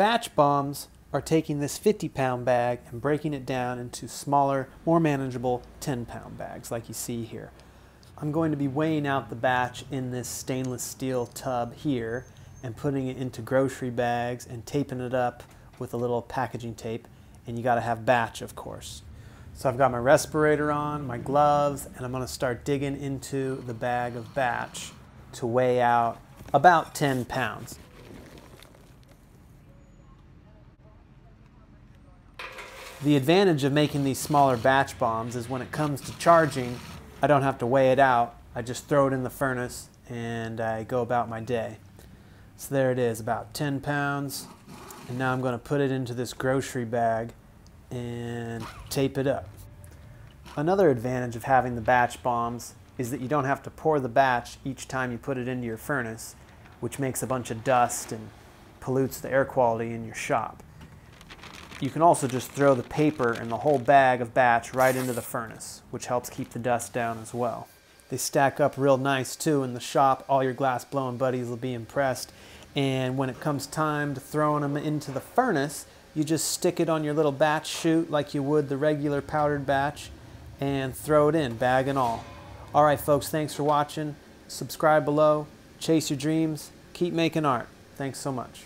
Batch bombs are taking this 50 pound bag and breaking it down into smaller, more manageable 10 pound bags like you see here. I'm going to be weighing out the batch in this stainless steel tub here and putting it into grocery bags and taping it up with a little packaging tape and you got to have batch of course. So I've got my respirator on, my gloves, and I'm going to start digging into the bag of batch to weigh out about 10 pounds. The advantage of making these smaller batch bombs is when it comes to charging, I don't have to weigh it out. I just throw it in the furnace and I go about my day. So there it is, about 10 pounds. And now I'm going to put it into this grocery bag and tape it up. Another advantage of having the batch bombs is that you don't have to pour the batch each time you put it into your furnace, which makes a bunch of dust and pollutes the air quality in your shop. You can also just throw the paper and the whole bag of batch right into the furnace, which helps keep the dust down as well. They stack up real nice too in the shop. All your glass blowing buddies will be impressed. And when it comes time to throwing them into the furnace, you just stick it on your little batch chute like you would the regular powdered batch and throw it in, bag and all. All right, folks, thanks for watching. Subscribe below, chase your dreams, keep making art. Thanks so much.